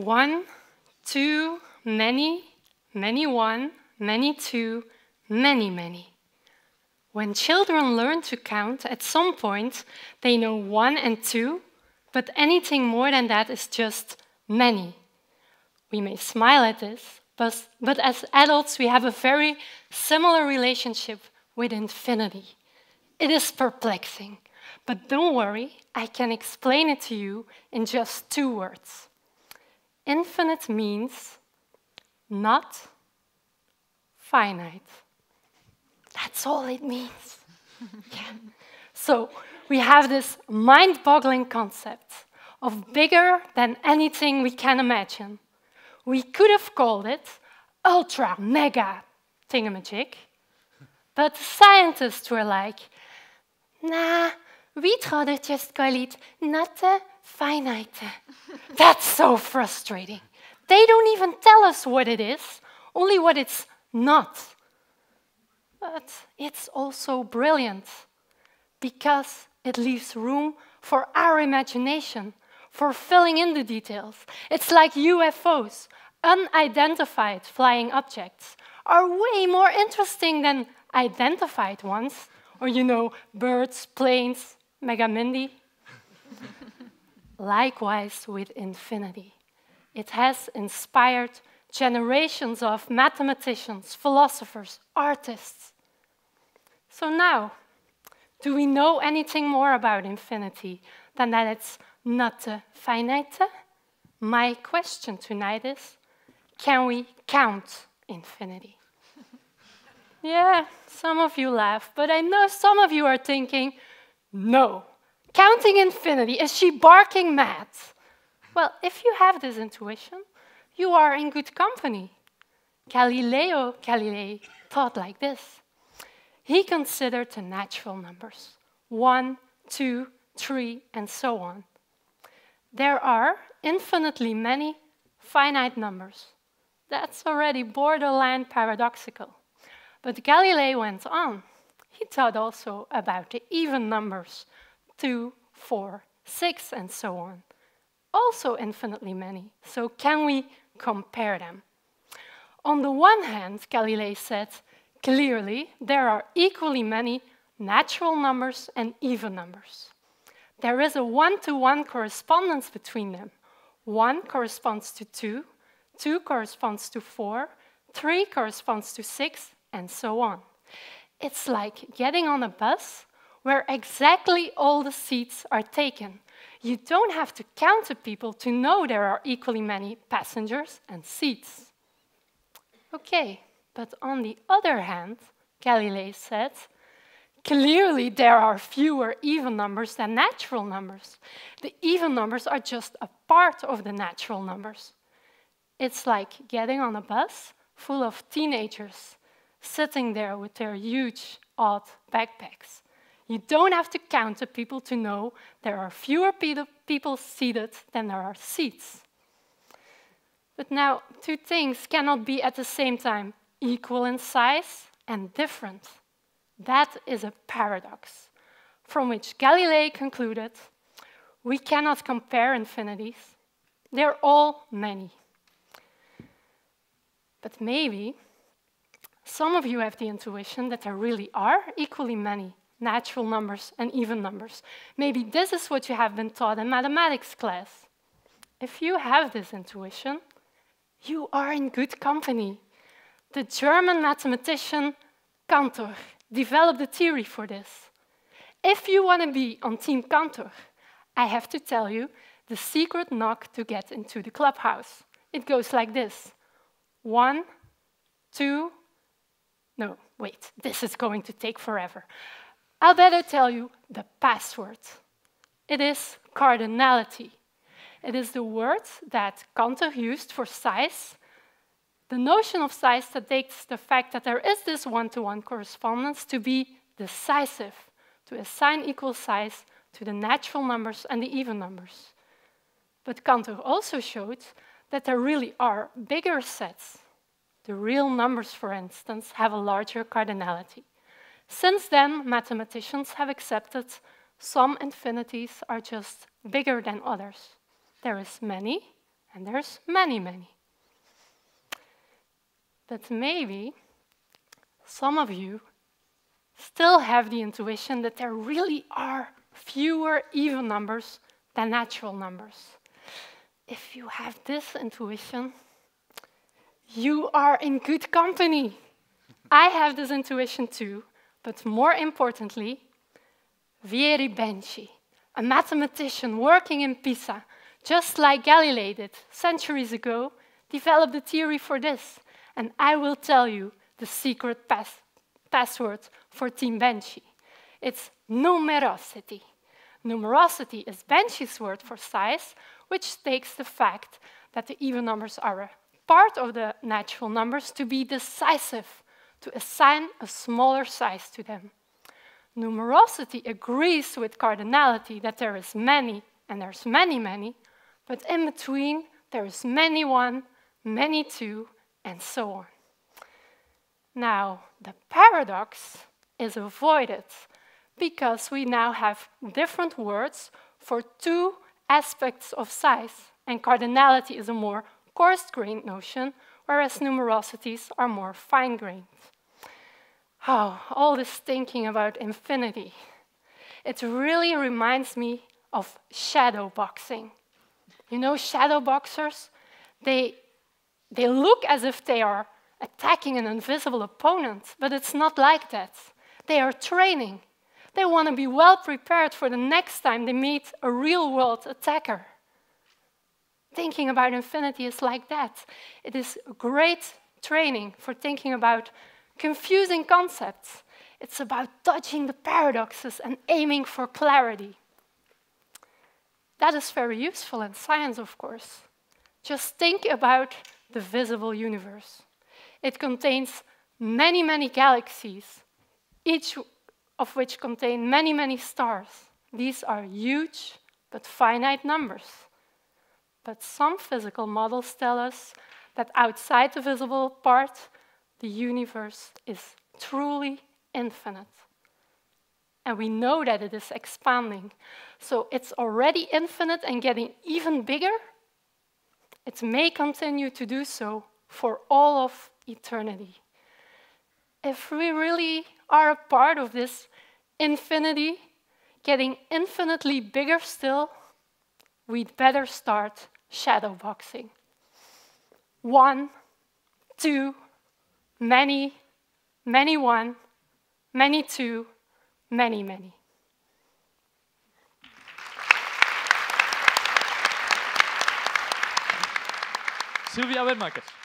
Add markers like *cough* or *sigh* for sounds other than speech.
One, two, many, many one, many two, many, many. When children learn to count, at some point they know one and two, but anything more than that is just many. We may smile at this, but, but as adults we have a very similar relationship with infinity. It is perplexing, but don't worry, I can explain it to you in just two words. Infinite means not finite. That's all it means. *laughs* yeah. So we have this mind boggling concept of bigger than anything we can imagine. We could have called it ultra mega thingamajig, but the scientists were like, nah, we'd rather just call it not finite. That's so frustrating. They don't even tell us what it is, only what it's not. But it's also brilliant because it leaves room for our imagination, for filling in the details. It's like UFOs, unidentified flying objects, are way more interesting than identified ones, or you know, birds, planes, Megamindi. Likewise with infinity. It has inspired generations of mathematicians, philosophers, artists. So now, do we know anything more about infinity than that it's not finite? My question tonight is, can we count infinity? *laughs* yeah, some of you laugh, but I know some of you are thinking, no, counting infinity, is she barking mad? Well, if you have this intuition, you are in good company. Galileo Galilei thought like this. He considered the natural numbers one, two, three, and so on. There are infinitely many finite numbers. That's already borderline paradoxical. But Galilei went on. He thought also about the even numbers two, four, six, and so on. Also infinitely many. So can we compare them? On the one hand, Galilei said, clearly there are equally many natural numbers and even numbers. There is a one-to-one -one correspondence between them. One corresponds to two, two corresponds to four, three corresponds to six, and so on. It's like getting on a bus where exactly all the seats are taken. You don't have to count the people to know there are equally many passengers and seats. Okay, but on the other hand, Galilei said, clearly there are fewer even numbers than natural numbers. The even numbers are just a part of the natural numbers. It's like getting on a bus full of teenagers sitting there with their huge, odd backpacks. You don't have to count the people to know there are fewer people seated than there are seats. But now, two things cannot be at the same time equal in size and different. That is a paradox, from which Galilei concluded we cannot compare infinities. They're all many. But maybe some of you have the intuition that there really are equally many natural numbers and even numbers. Maybe this is what you have been taught in mathematics class. If you have this intuition, you are in good company. The German mathematician Cantor developed a theory for this. If you want to be on Team Cantor, I have to tell you the secret knock to get into the clubhouse. It goes like this. One, two, no, wait, this is going to take forever. I'll better tell you the password. It is cardinality. It is the word that Cantor used for size the notion of size that takes the fact that there is this one-to-one -one correspondence to be decisive, to assign equal size to the natural numbers and the even numbers. But Cantor also showed that there really are bigger sets. The real numbers, for instance, have a larger cardinality. Since then, mathematicians have accepted some infinities are just bigger than others. There is many, and there's many, many. But maybe some of you still have the intuition that there really are fewer even numbers than natural numbers. If you have this intuition, you are in good company. I have this intuition too, but more importantly, Vieri Benci, a mathematician working in Pisa, just like Galilei did centuries ago, developed a theory for this. And I will tell you the secret pass password for Team Benci. It's numerosity. Numerosity is Benci's word for size, which takes the fact that the even numbers are a part of the natural numbers to be decisive, to assign a smaller size to them. Numerosity agrees with cardinality that there is many and there's many, many, but in between there is many one, many two, and so on. Now, the paradox is avoided because we now have different words for two aspects of size, and cardinality is a more coarse-grained notion, whereas numerosities are more fine-grained. Oh, all this thinking about infinity. It really reminds me of shadow boxing. You know, shadow boxers, they, they look as if they are attacking an invisible opponent, but it's not like that. They are training. They want to be well prepared for the next time they meet a real world attacker. Thinking about infinity is like that. It is great training for thinking about confusing concepts. It's about dodging the paradoxes and aiming for clarity. That is very useful in science, of course. Just think about the visible universe. It contains many, many galaxies, each of which contain many, many stars. These are huge but finite numbers. But some physical models tell us that outside the visible part, the universe is truly infinite. And we know that it is expanding. So it's already infinite and getting even bigger. It may continue to do so for all of eternity. If we really are a part of this infinity, getting infinitely bigger still, we'd better start shadow boxing. One, two, many, many one, many two, many, many. Sylvia Wenmackers.